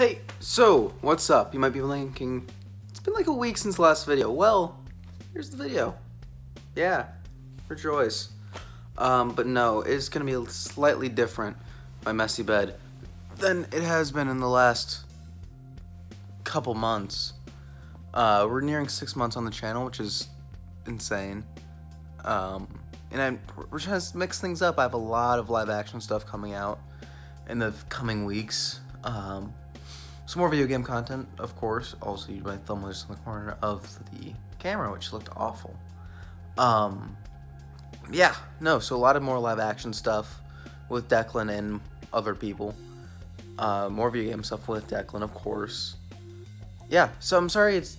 Hey, so, what's up? You might be thinking, it's been like a week since the last video. Well, here's the video. Yeah, rejoice. Um, but no, it's gonna be slightly different, my messy bed, than it has been in the last couple months. Uh, we're nearing six months on the channel, which is insane. Um, and I'm, we're trying to mix things up. I have a lot of live action stuff coming out in the coming weeks. Um, some more video game content, of course. Also, my thumb was in the corner of the camera, which looked awful. Um, yeah, no, so a lot of more live action stuff with Declan and other people. Uh, more video game stuff with Declan, of course. Yeah, so I'm sorry it's.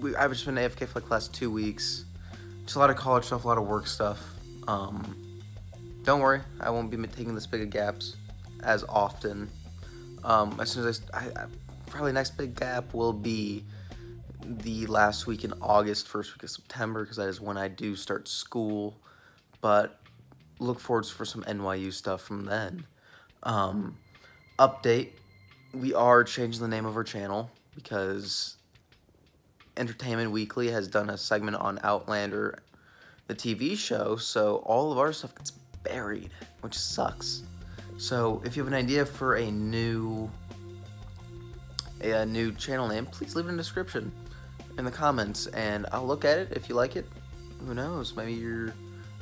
We, I've just been AFK for like the last two weeks. Just a lot of college stuff, a lot of work stuff. Um, don't worry, I won't be taking this big of gaps as often um, as soon as I, I, I, probably next big gap will be the last week in August, first week of September, because that is when I do start school. But look forward for some NYU stuff from then. Um, update: We are changing the name of our channel because Entertainment Weekly has done a segment on Outlander, the TV show. So all of our stuff gets buried, which sucks. So if you have an idea for a new a, new channel name, please leave it in the description in the comments and I'll look at it. If you like it, who knows, maybe your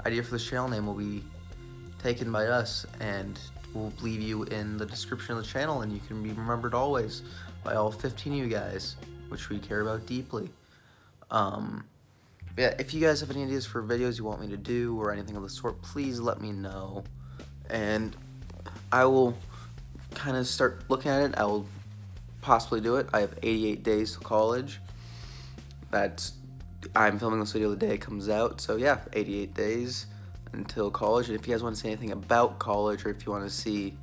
idea for this channel name will be taken by us and we'll leave you in the description of the channel and you can be remembered always by all 15 of you guys, which we care about deeply. Um, yeah, if you guys have any ideas for videos you want me to do or anything of the sort, please let me know. And I will kind of start looking at it. I will possibly do it. I have 88 days to college. That's I'm filming this video the day it comes out. So yeah, 88 days until college. And if you guys want to say anything about college or if you want to see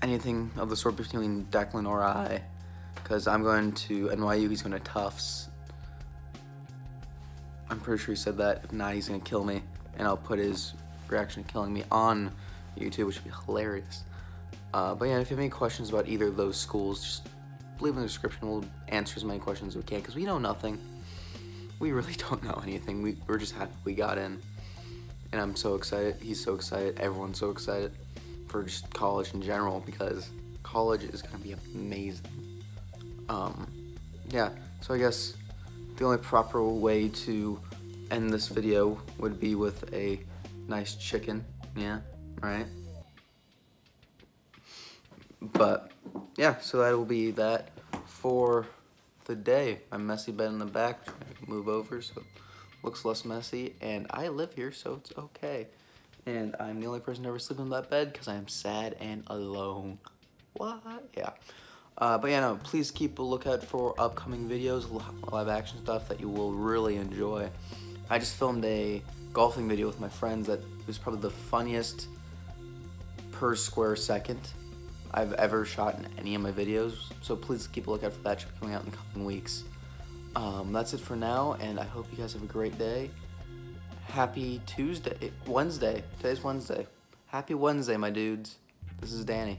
anything of the sort between Declan or I, because I'm going to NYU, he's going to Tufts. I'm pretty sure he said that. If not, he's going to kill me. And I'll put his reaction to killing me on YouTube, which would be hilarious. Uh, but yeah, if you have any questions about either of those schools, just leave in the description. We'll answer as many questions as we can because we know nothing. We really don't know anything. We, we're just happy we got in. And I'm so excited. He's so excited. Everyone's so excited for just college in general because college is going to be amazing. Um, yeah, so I guess the only proper way to end this video would be with a nice chicken. Yeah right? But yeah, so that will be that for the day. My messy bed in the back, move over so it looks less messy. And I live here, so it's okay. And I'm the only person to ever sleep in that bed because I am sad and alone. What? Yeah. Uh, but yeah, no, please keep a lookout for upcoming videos, live action stuff that you will really enjoy. I just filmed a golfing video with my friends that was probably the funniest per square second I've ever shot in any of my videos. So please keep a lookout for that coming out in the coming weeks. Um, that's it for now, and I hope you guys have a great day. Happy Tuesday, Wednesday. Today's Wednesday. Happy Wednesday, my dudes. This is Danny.